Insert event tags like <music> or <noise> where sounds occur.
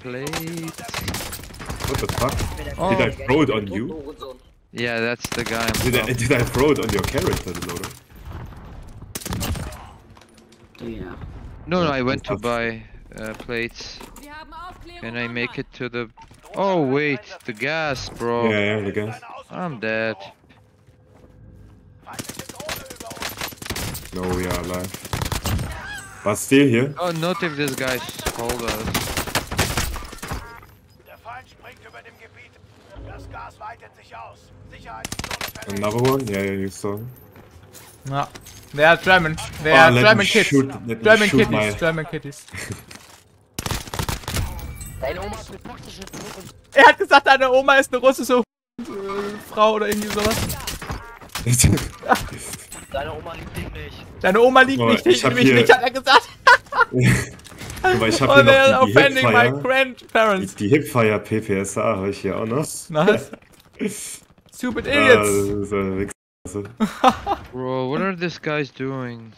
plates. What the fuck? Oh, Did I throw it on you? Yeah, that's the guy. I'm Did I, did I throw it on your character, Loader? Ja. No, no, I went to buy uh, plates. Wir haben Aufklärung Can I make it to the? Oh wait, the gas, bro. Yeah, yeah, the guy. I'm dead. No, we are alive. But still here? Oh, not if this guy's hold us. Der Feind springt über dem Gebiet. Das Gas weitet sich aus. Sicherheitszone Another one? Yeah, yeah, you saw. Ja. Wer hat German? Wer Oh, hat let German Kids? shoot- German shoot Kitties, my- German Kitties. <laughs> Deine Oma ist eine Drogen. Er hat gesagt, deine Oma ist eine russische Frau oder irgendwie sowas. Deine Oma liebt dich nicht. Deine Oma liebt Oh, mich ich nicht, hab mich hier- nicht, hat er gesagt. <laughs> <laughs> Aber ich habe hier er noch die, die offending my Hipfire. grandparents. Die Hipfire PPSA habe ich hier auch noch. Nice. <laughs> Stupid Ah, idiots. <laughs> Bro, what are these guys doing?